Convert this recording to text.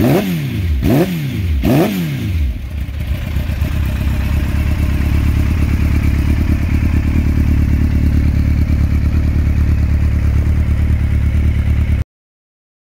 Mm-hmm.